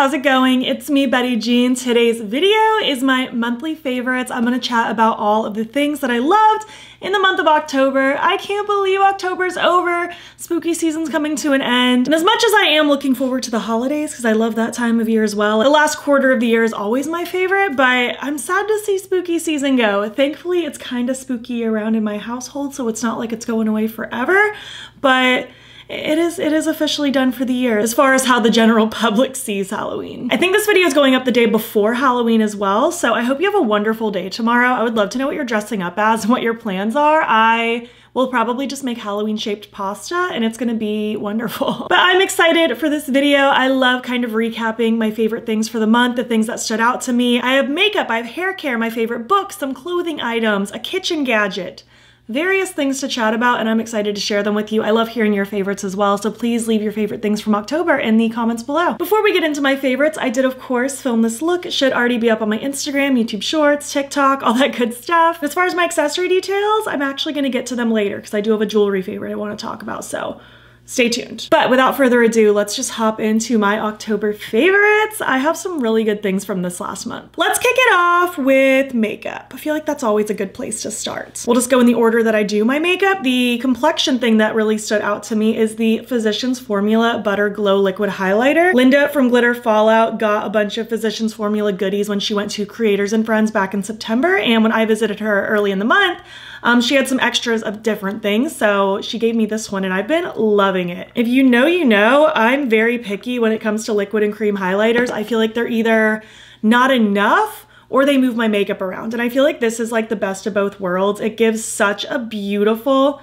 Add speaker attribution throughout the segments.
Speaker 1: how's it going? It's me, Battybean. Today's video is my monthly favorites. I'm gonna chat about all of the things that I loved in the month of October. I can't believe October's over. Spooky season's coming to an end. And as much as I am looking forward to the holidays, because I love that time of year as well, the last quarter of the year is always my favorite, but I'm sad to see spooky season go. Thankfully, it's kind of spooky around in my household, so it's not like it's going away forever, but it is it is officially done for the year as far as how the general public sees Halloween. I think this video is going up the day before Halloween as well, so I hope you have a wonderful day tomorrow. I would love to know what you're dressing up as and what your plans are. I will probably just make Halloween shaped pasta and it's gonna be wonderful. But I'm excited for this video. I love kind of recapping my favorite things for the month, the things that stood out to me. I have makeup, I have hair care, my favorite books, some clothing items, a kitchen gadget, various things to chat about and I'm excited to share them with you. I love hearing your favorites as well, so please leave your favorite things from October in the comments below. Before we get into my favorites, I did of course film this look. It should already be up on my Instagram, YouTube Shorts, TikTok, all that good stuff. As far as my accessory details, I'm actually gonna get to them later because I do have a jewelry favorite I wanna talk about, so stay tuned. But without further ado, let's just hop into my October favorites. I have some really good things from this last month. Let's kick it off with makeup. I feel like that's always a good place to start. We'll just go in the order that I do my makeup. The complexion thing that really stood out to me is the Physicians Formula Butter Glow Liquid Highlighter. Linda from Glitter Fallout got a bunch of Physicians Formula goodies when she went to Creators and Friends back in September, and when I visited her early in the month, um, she had some extras of different things, so she gave me this one and I've been loving it. If you know, you know, I'm very picky when it comes to liquid and cream highlighters. I feel like they're either not enough or they move my makeup around. And I feel like this is like the best of both worlds. It gives such a beautiful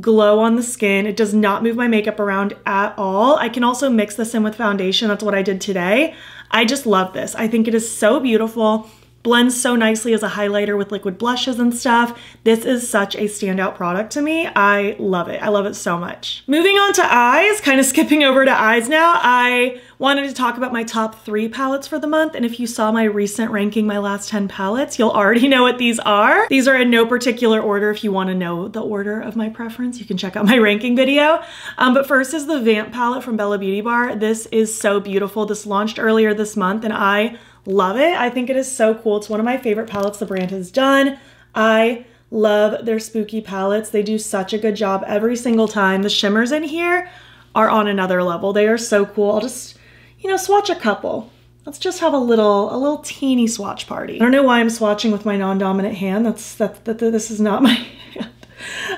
Speaker 1: glow on the skin. It does not move my makeup around at all. I can also mix this in with foundation. That's what I did today. I just love this. I think it is so beautiful blends so nicely as a highlighter with liquid blushes and stuff. This is such a standout product to me. I love it. I love it so much. Moving on to eyes, kind of skipping over to eyes now, I wanted to talk about my top three palettes for the month. And if you saw my recent ranking, my last 10 palettes, you'll already know what these are. These are in no particular order. If you wanna know the order of my preference, you can check out my ranking video. Um, but first is the Vamp palette from Bella Beaute Bar. This is so beautiful. This launched earlier this month and I love it. I think it is so cool. It's one of my favorite palettes the brand has done. I love their spooky palettes. They do such a good job every single time. The shimmers in here are on another level. They are so cool. I'll just, you know, swatch a couple. Let's just have a little, a little teeny swatch party. I don't know why I'm swatching with my non-dominant hand. That's, that, that, this is not my hand.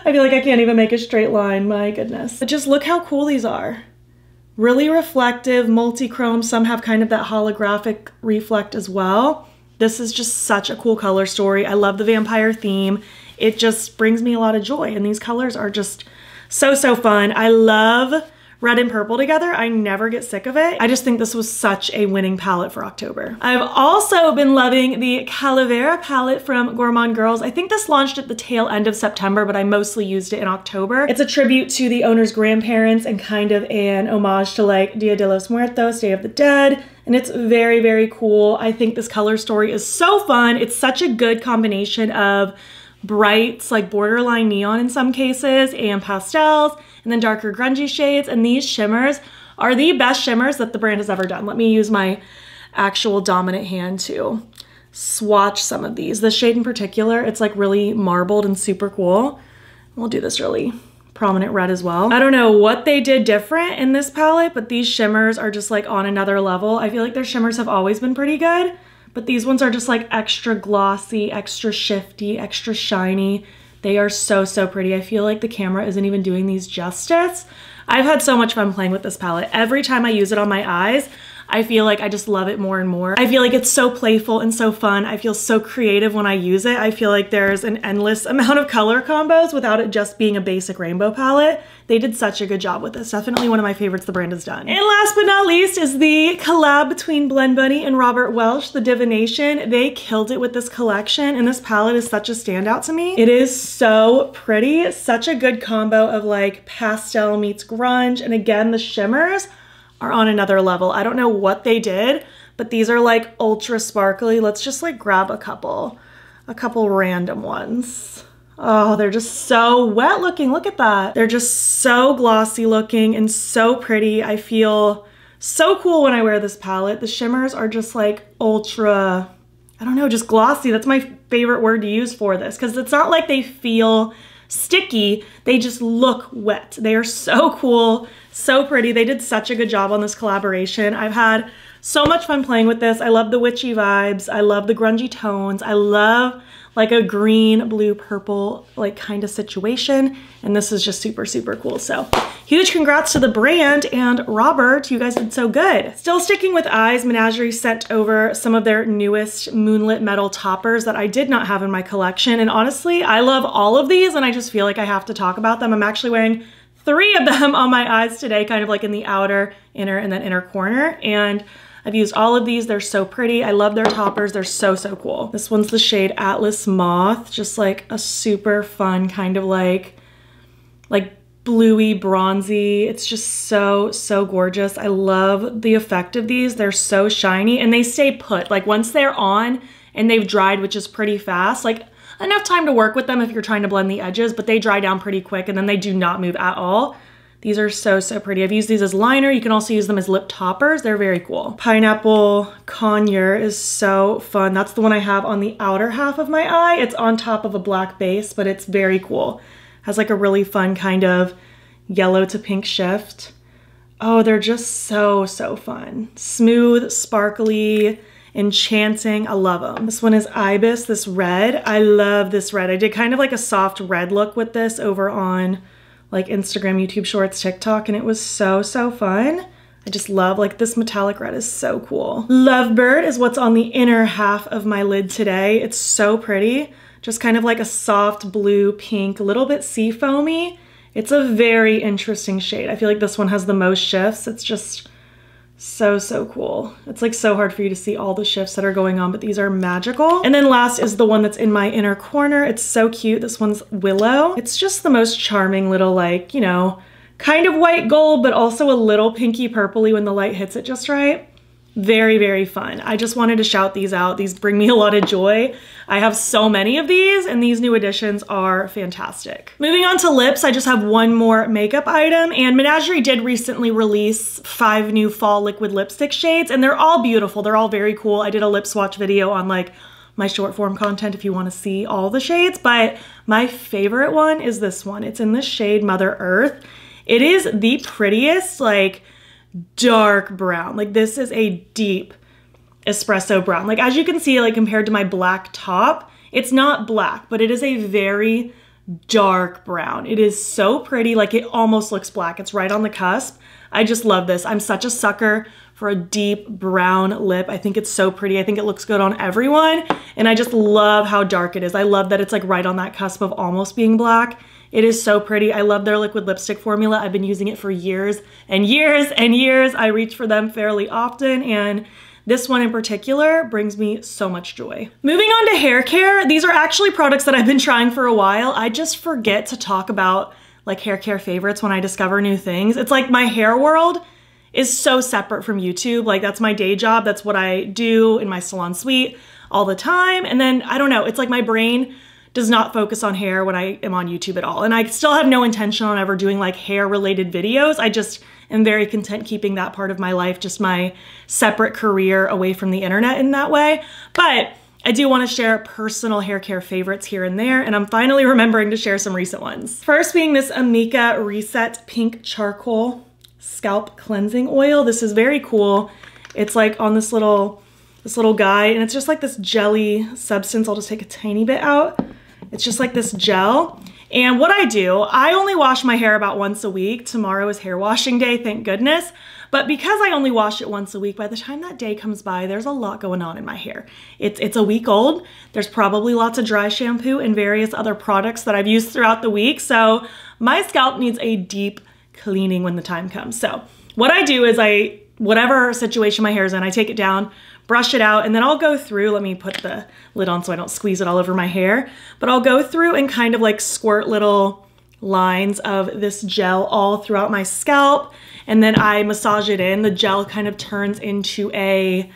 Speaker 1: I feel like I can't even make a straight line, my goodness. But just look how cool these are really reflective, multi-chrome. Some have kind of that holographic reflect as well. This is just such a cool color story. I love the vampire theme. It just brings me a lot of joy and these colors are just so, so fun. I love red and purple together. I never get sick of it. I just think this was such a winning palette for October. I've also been loving the Calavera palette from Gourmande Girls. I think this launched at the tail end of September, but I mostly used it in October. It's a tribute to the owner's grandparents and kind of an homage to like Dia de los Muertos, Day of the Dead, and it's very, very cool. I think this color story is so fun. It's such a good combination of brights, like borderline neon in some cases, and pastels, and then darker grungy shades. And these shimmers are the best shimmers that the brand has ever done. Let me use my actual dominant hand to swatch some of these. This shade in particular, it's like really marbled and super cool. We'll do this really prominent red as well. I don't know what they did different in this palette, but these shimmers are just like on another level. I feel like their shimmers have always been pretty good, but these ones are just like extra glossy, extra shifty, extra shiny. They are so, so pretty. I feel like the camera isn't even doing these justice. I've had so much fun playing with this palette. Every time I use it on my eyes, I feel like I just love it more and more. I feel like it's so playful and so fun. I feel so creative when I use it. I feel like there's an endless amount of color combos without it just being a basic rainbow palette. They did such a good job with this. Definitely one of my favorites the brand has done. And last but not least is the collab between Blend Bunny and Robert Welsh, the Divination. They killed it with this collection and this palette is such a standout to me. It is so pretty. Such a good combo of like pastel meets grunge. And again, the shimmers are on another level. I don't know what they did, but these are like ultra sparkly. Let's just like grab a couple, a couple random ones. Oh, they're just so wet looking. Look at that. They're just so glossy looking and so pretty. I feel So cool when I wear this palette. The shimmers are just like ultra, I don't know, just glossy. That's my favorite word to use for this because it's not like they feel sticky. They just look wet. They are so cool, so pretty. They did such a good job on this collaboration. I've had so much fun playing with this. I love the witchy vibes. I love the grungy tones. I love like a green, blue, purple, like kind of situation. And this is just super, super cool. So huge congrats to the brand and Robert, you guys did so good. Still sticking with eyes, Menagerie sent over some of their newest Moonlit Metal toppers that I did not have in my collection. And honestly, I love all of these and I just feel like I have to talk about them. I'm actually wearing three of them on my eyes today, kind of like in the outer, inner, and then inner corner. And I've used all of these. They're so pretty. I love their toppers. They're so, so cool. This one's the shade Atlas Moth, just like a super fun kind of like, like bluey, bronzy. It's just so, so gorgeous. I love the effect of these. They're so shiny and they stay put. Like once they're on and they've dried, which is pretty fast, like enough time to work with them if you're trying to blend the edges, but they dry down pretty quick and then they do not move at all. These are so, so pretty. I've used these as liner. You can also use them as lip toppers. They're very cool. Pineapple Conure is so fun. That's the one I have on the outer half of my eye. It's on top of a black base, but it's very cool. Has like a really fun kind of yellow to pink shift. Oh, they're just so, so fun. Smooth, sparkly, enchanting. I love them. This one is Ibis, this red. I love this red. I did kind of like a soft red look with this over on like Instagram, YouTube Shorts, TikTok, and it was so, so fun. I just love, like this metallic red is so cool. Lovebird is what's on the inner half of my lid today. It's so pretty. Just kind of like a soft blue, pink, a little bit sea foamy. It's a very interesting shade. I feel like this one has the most shifts. It's just so, so cool. It's like so hard for you to see all the shifts that are going on, but these are magical. And then last is the one that's in my inner corner. It's so cute. This one's Willow. It's just the most charming little like, you know, kind of white gold, but also a little pinky purpley when the light hits it just right very, very fun. I just wanted to shout these out. These bring me a lot of joy. I have so many of these and these new additions are fantastic. Moving on to lips, I just have one more makeup item and Menagerie did recently release five new fall liquid lipstick shades and they're all beautiful. They're all very cool. I did a lip swatch video on like my short form content if you want to see all the shades, but my favorite one is this one. It's in the shade Mother Earth. It is the prettiest, like, dark brown. Like this is a deep espresso brown. Like as you can see, like compared to my black top, it's not black, but it is a very dark brown. It is so pretty, like it almost looks black. It's right on the cusp. I just love this. I'm such a sucker for a deep brown lip. I think it's so pretty. I think it looks good on everyone. And I just love how dark it is. I love that it's like right on that cusp of almost being black. It is so pretty. I love their liquid lipstick formula. I've been using it for years and years and years. I reach for them fairly often and this one in particular brings me so much joy. Moving on to hair care, these are actually products that I've been trying for a while. I just forget to talk about like hair care favorites when I discover new things. It's like my hair world is so separate from YouTube. Like that's my day job. That's what I do in my salon suite all the time. And then I don't know, it's like my brain does not focus on hair when I am on YouTube at all. And I still have no intention on ever doing like hair related videos. I just am very content keeping that part of my life, just my separate career away from the internet in that way. But I do want to share personal hair care favorites here and there, and I'm finally remembering to share some recent ones. First being this Amika Reset Pink Charcoal Scalp Cleansing Oil. This is very cool. It's like on this little this little guy, and it's just like this jelly substance. I'll just take a tiny bit out. It's just like this gel. And what I do, I only wash my hair about once a week. Tomorrow is hair washing day, thank goodness. But because I only wash it once a week, by the time that day comes by, there's a lot going on in my hair. It's, it's a week old. There's probably lots of dry shampoo and various other products that I've used throughout the week. So my scalp needs a deep cleaning when the time comes. So what I do is I, whatever situation my hair is in, I take it down, brush it out, and then I'll go through, let me put the lid on so I don't squeeze it all over my hair, but I'll go through and kind of like squirt little lines of this gel all throughout my scalp, and then I massage it in. The gel kind of turns into a,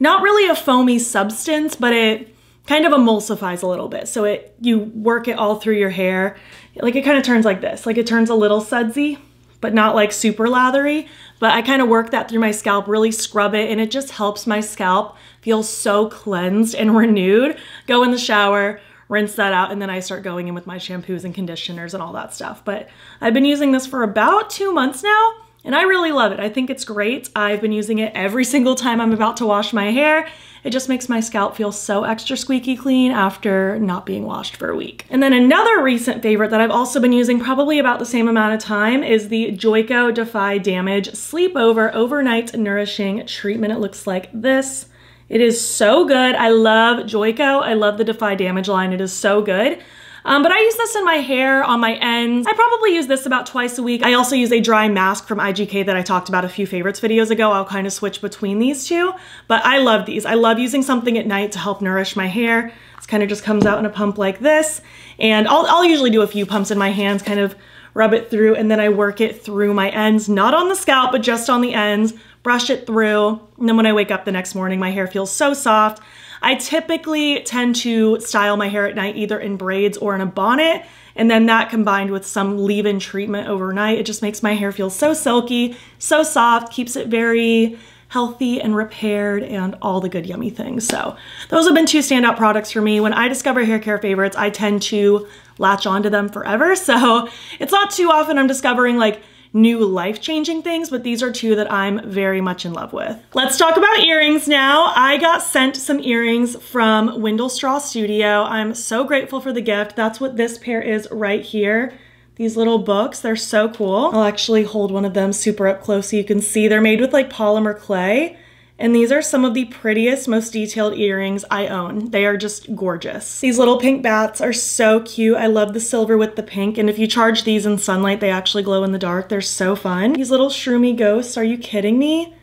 Speaker 1: not really a foamy substance, but it kind of emulsifies a little bit. So it you work it all through your hair. Like it kind of turns like this, like it turns a little sudsy but not like super lathery. But I kind of work that through my scalp, really scrub it, and it just helps my scalp feel so cleansed and renewed. Go in the shower, rinse that out, and then I start going in with my shampoos and conditioners and all that stuff. But I've been using this for about two months now, and I really love it. I think it's great. I've been using it every single time I'm about to wash my hair. It just makes my scalp feel so extra squeaky clean after not being washed for a week. And then another recent favorite that I've also been using probably about the same amount of time is the Joico Defy Damage Sleepover Overnight Nourishing Treatment. It looks like this. It is so good. I love Joico. I love the Defy Damage line. It is so good. Um, but I use this in my hair on my ends. I probably use this about twice a week. I also use a dry mask from IGK that I talked about a few favorites videos ago. I'll kind of switch between these two, but I love these. I love using something at night to help nourish my hair. This kind of just comes out in a pump like this. And I'll, I'll usually do a few pumps in my hands, kind of rub it through, and then I work it through my ends, not on the scalp, but just on the ends, brush it through. And then when I wake up the next morning, my hair feels so soft. I typically tend to style my hair at night either in braids or in a bonnet. And then that combined with some leave-in treatment overnight, it just makes my hair feel so silky, so soft, keeps it very healthy and repaired and all the good yummy things. So those have been two standout products for me. When I discover hair care favorites, I tend to latch onto them forever. So it's not too often I'm discovering like new life-changing things, but these are two that I'm very much in love with. Let's talk about earrings now. I got sent some earrings from Windlestraw Studio. I'm so grateful for the gift. That's what this pair is right here. These little books, they're so cool. I'll actually hold one of them super up close so you can see. They're made with like polymer clay. And these are some of the prettiest, most detailed earrings I own. They are just gorgeous. These little pink bats are so cute. I love the silver with the pink. And if you charge these in sunlight, they actually glow in the dark. They're so fun. These little shroomy ghosts, are you kidding me?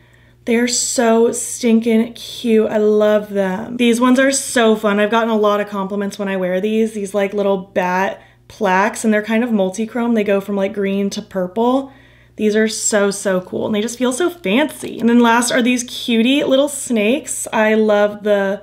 Speaker 1: They're so stinking cute. I love them. These ones are so fun. I've gotten a lot of compliments when I wear these. These like little bat plaques and they're kind of multi-chrome. They go from like green to purple. These are so, so cool and they just feel so fancy. And then last are these cutie little snakes. I love the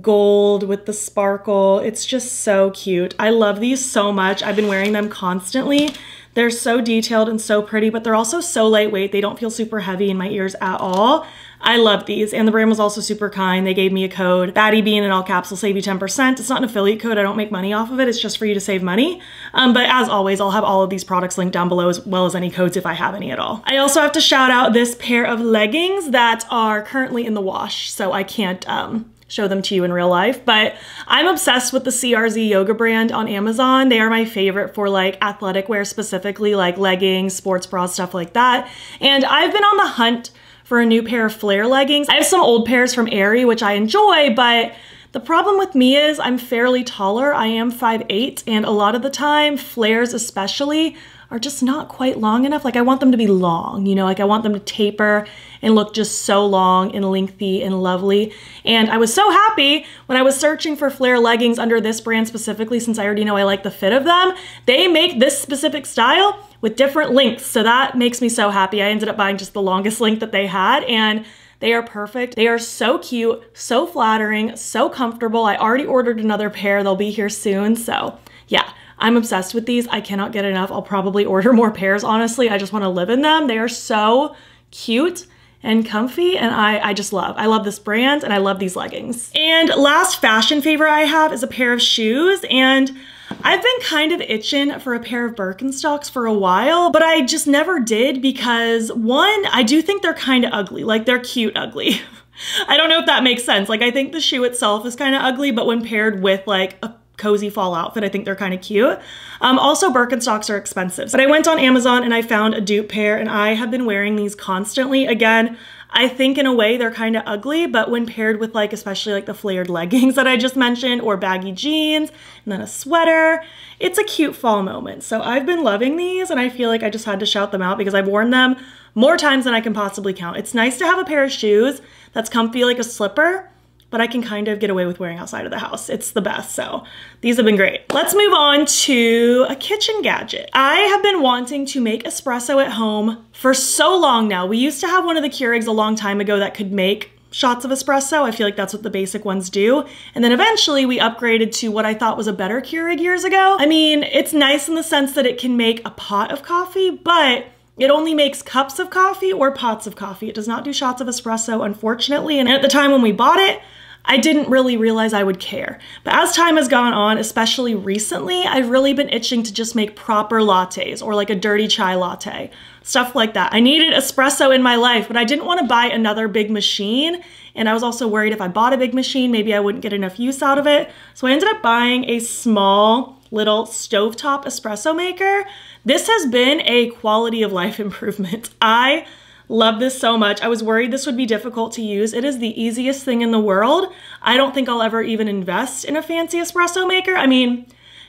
Speaker 1: gold with the sparkle. It's just so cute. I love these so much. I've been wearing them constantly. They're so detailed and so pretty, but they're also so lightweight. They don't feel super heavy in my ears at all. I love these. And the brand was also super kind. They gave me a code, Batty Bean in all caps will save you 10%. It's not an affiliate code. I don't make money off of it. It's just for you to save money. Um, but as always, I'll have all of these products linked down below as well as any codes if I have any at all. I also have to shout out this pair of leggings that are currently in the wash. So I can't um, show them to you in real life. But I'm obsessed with the CRZ yoga brand on Amazon. They are my favorite for like athletic wear specifically, like leggings, sports bras, stuff like that. And I've been on the hunt for a new pair of flare leggings. I have some old pairs from Aerie, which I enjoy, but the problem with me is I'm fairly taller. I am 5'8", and a lot of the time, flares especially, are just not quite long enough. Like I want them to be long, you know, like I want them to taper and look just so long and lengthy and lovely. And I was so happy when I was searching for flare leggings under this brand specifically, since I already know I like the fit of them. They make this specific style with different lengths. So that makes me so happy. I ended up buying just the longest length that they had and they are perfect. They are so cute, so flattering, so comfortable. I already ordered another pair. They'll be here soon. So yeah, I'm obsessed with these. I cannot get enough. I'll probably order more pairs, honestly. I just want to live in them. They are so cute and comfy and I, I just love. I love this brand and I love these leggings. And last fashion favorite I have is a pair of shoes and I've been kind of itching for a pair of Birkenstocks for a while, but I just never did because one, I do think they're kind of ugly. Like they're cute ugly. I don't know if that makes sense. Like I think the shoe itself is kind of ugly, but when paired with like a cozy fall outfit. I think they're kind of cute. Um, also, Birkenstocks are expensive. But I went on Amazon and I found a dupe pair and I have been wearing these constantly. Again, I think in a way they're kind of ugly, but when paired with like, especially like the flared leggings that I just mentioned or baggy jeans and then a sweater, it's a cute fall moment. So I've been loving these and I feel like I just had to shout them out because I've worn them more times than I can possibly count. It's nice to have a pair of shoes that's comfy like a slipper, but I can kind of get away with wearing outside of the house. It's the best, so these have been great. Let's move on to a kitchen gadget. I have been wanting to make espresso at home for so long now. We used to have one of the Keurigs a long time ago that could make shots of espresso. I feel like that's what the basic ones do. And then eventually we upgraded to what I thought was a better Keurig years ago. I mean, it's nice in the sense that it can make a pot of coffee, but It only makes cups of coffee or pots of coffee. It does not do shots of espresso, unfortunately. And at the time when we bought it, I didn't really realize I would care. But as time has gone on, especially recently, I've really been itching to just make proper lattes or like a dirty chai latte, stuff like that. I needed espresso in my life, but I didn't want to buy another big machine. And I was also worried if I bought a big machine, maybe I wouldn't get enough use out of it. So I ended up buying a small little stovetop espresso maker. This has been a quality of life improvement. I Love this so much. I was worried this would be difficult to use. It is the easiest thing in the world. I don't think I'll ever even invest in a fancy espresso maker. I mean,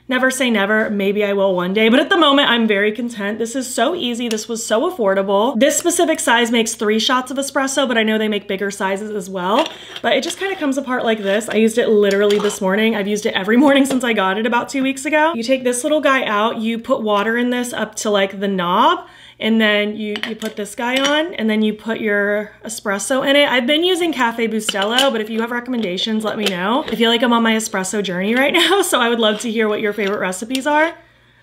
Speaker 1: never say never. Maybe I will one day, but at the moment I'm very content. This is so easy. This was so affordable. This specific size makes three shots of espresso, but I know they make bigger sizes as well. But it just kind of comes apart like this. I used it literally this morning. I've used it every morning since I got it about two weeks ago. You take this little guy out, you put water in this up to like the knob, and then you, you put this guy on and then you put your espresso in it. I've been using Cafe Bustelo, but if you have recommendations, let me know. I feel like I'm on my espresso journey right now, so I would love to hear what your favorite recipes are.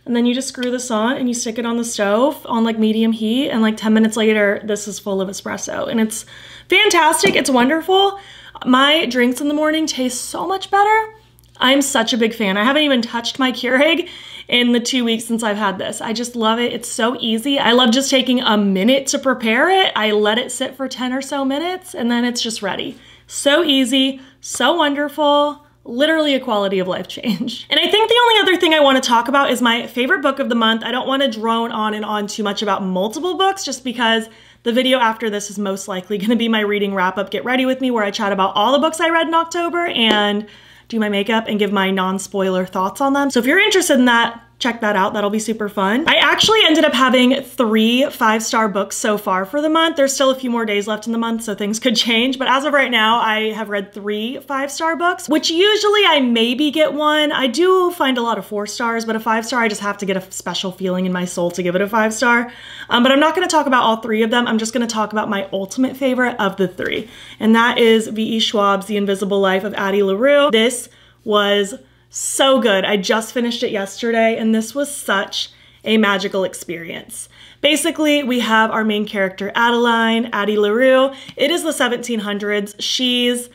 Speaker 1: And then you just screw this on and you stick it on the stove on like medium heat and like 10 minutes later, this is full of espresso and it's fantastic. It's wonderful. My drinks in the morning taste so much better. I'm such a big fan. I haven't even touched my Keurig in the two weeks since I've had this. I just love it. It's so easy. I love just taking a minute to prepare it. I let it sit for 10 or so minutes and then it's just ready. So easy, so wonderful, literally a quality of life change. And I think the only other thing I want to talk about is my favorite book of the month. I don't want to drone on and on too much about multiple books just because the video after this is most likely going to be my reading wrap up Get Ready With Me where I chat about all the books I read in October and do my makeup and give my non-spoiler thoughts on them. So if you're interested in that, check that out. That'll be super fun. I actually ended up having three five-star books so far for the month. There's still a few more days left in the month, so things could change. But as of right now, I have read three five-star books, which usually I maybe get one. I do find a lot of four stars, but a five star, I just have to get a special feeling in my soul to give it a five star. Um, but I'm not gonna talk about all three of them. I'm just gonna talk about my ultimate favorite of the three. And that is V.E. Schwab's The Invisible Life of Addie LaRue. This was so good. I just finished it yesterday, and this was such a magical experience. Basically, we have our main character, Adeline, Addie LaRue. It is the 1700s. She's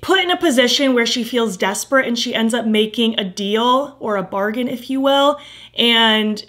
Speaker 1: put in a position where she feels desperate and she ends up making a deal or a bargain, if you will. And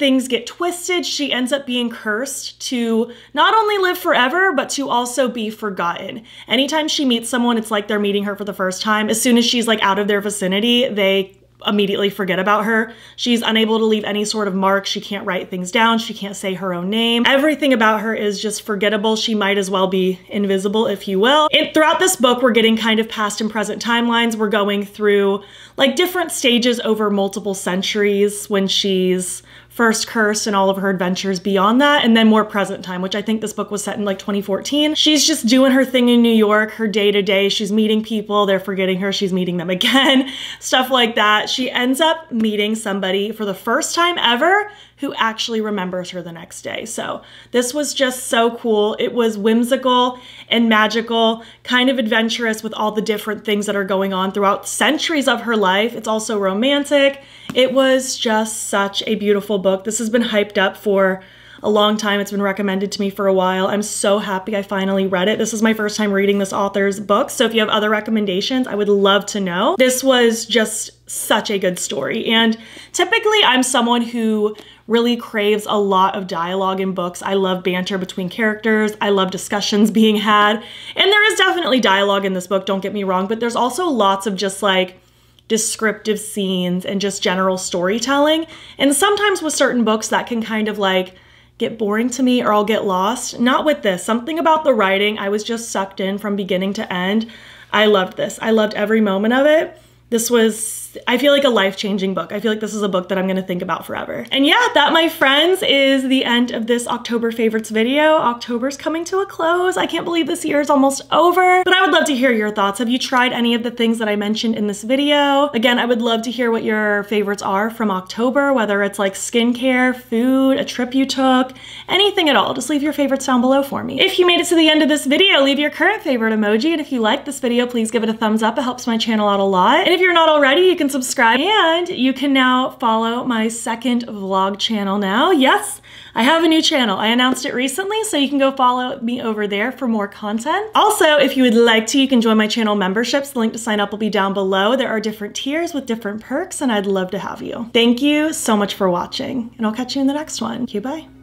Speaker 1: things get twisted, she ends up being cursed to not only live forever, but to also be forgotten. Anytime she meets someone, it's like they're meeting her for the first time. As soon as she's like out of their vicinity, they immediately forget about her. She's unable to leave any sort of mark. She can't write things down. She can't say her own name. Everything about her is just forgettable. She might as well be invisible, if you will. And throughout this book, we're getting kind of past and present timelines. We're going through like different stages over multiple centuries when she's first curse and all of her adventures beyond that, and then more present time, which I think this book was set in like 2014. She's just doing her thing in New York, her day to day. She's meeting people, they're forgetting her, she's meeting them again, stuff like that. She ends up meeting somebody for the first time ever who actually remembers her the next day. So this was just so cool. It was whimsical and magical, kind of adventurous with all the different things that are going on throughout centuries of her life. It's also romantic. It was just such a beautiful book. This has been hyped up for a long time. It's been recommended to me for a while. I'm so happy I finally read it. This is my first time reading this author's book, so if you have other recommendations, I would love to know. This was just such a good story, and typically I'm someone who really craves a lot of dialogue in books. I love banter between characters. I love discussions being had. And there is definitely dialogue in this book, don't get me wrong, but there's also lots of just like descriptive scenes and just general storytelling. And sometimes with certain books that can kind of like get boring to me or I'll get lost. Not with this. Something about the writing, I was just sucked in from beginning to end. I loved this. I loved every moment of it. This was, I feel like a life-changing book. I feel like this is a book that I'm gonna think about forever. And yeah, that, my friends, is the end of this October favorites video. October's coming to a close. I can't believe this year is almost over, but I would love to hear your thoughts. Have you tried any of the things that I mentioned in this video? Again, I would love to hear what your favorites are from October, whether it's like skincare, food, a trip you took, anything at all. Just leave your favorites down below for me. If you made it to the end of this video, leave your current favorite emoji, and if you liked this video, please give it a thumbs up. It helps my channel out a lot. And if you're not already, you can subscribe and you can now follow my second vlog channel now. Yes, I have a new channel. I announced it recently, so you can go follow me over there for more content. Also, if you would like to, you can join my channel memberships. The link to sign up will be down below. There are different tiers with different perks, and I'd love to have you. Thank you so much for watching, and I'll catch you in the next one. Okay, bye.